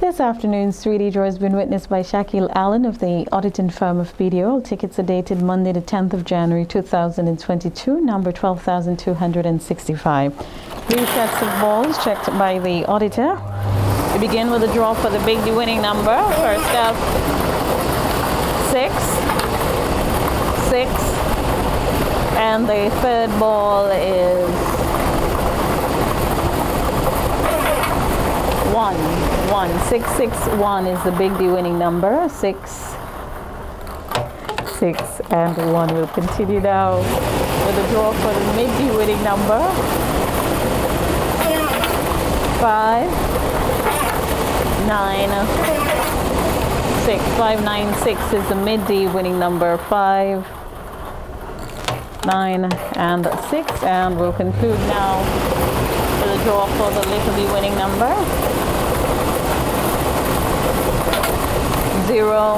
This afternoon's 3D draw has been witnessed by Shakil Allen of the auditing firm of BDO. Tickets are dated Monday, the 10th of January 2022, number 12,265. Three sets of balls checked by the auditor. We begin with a draw for the big winning number. First up, six, six, and the third ball is one one. Six six one is the big D winning number. Six six and one we'll continue now with the draw for the mid D winning number. Five nine six. Five nine six is the mid D winning number. Five nine and six and we'll conclude now with a draw for the little D winning number. Zero,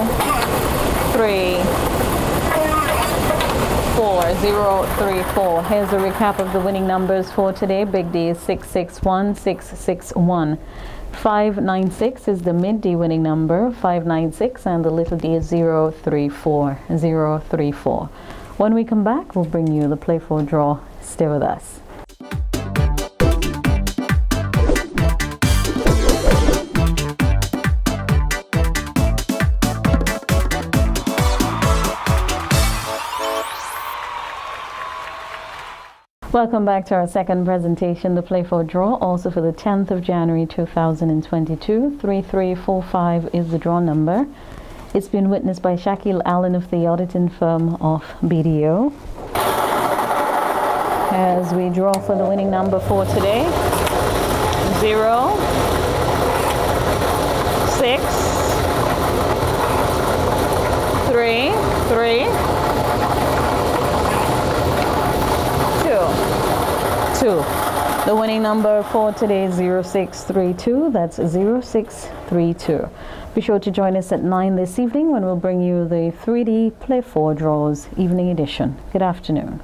three, four, zero, three, four. Here's a recap of the winning numbers for today. Big D is 661, 661. 596 is the mid D winning number, 596, and the little d is 034, 034. When we come back, we'll bring you the play 4 draw. Stay with us. Welcome back to our second presentation, the Play 4 Draw, also for the 10th of January 2022. 3345 is the draw number. It's been witnessed by Shakil Allen of the auditing firm of BDO. As we draw for the winning number for today, zero, six, three, three, two. The winning number for today is 0632. That's 0632. Be sure to join us at 9 this evening when we'll bring you the 3D Play 4 Draws Evening Edition. Good afternoon.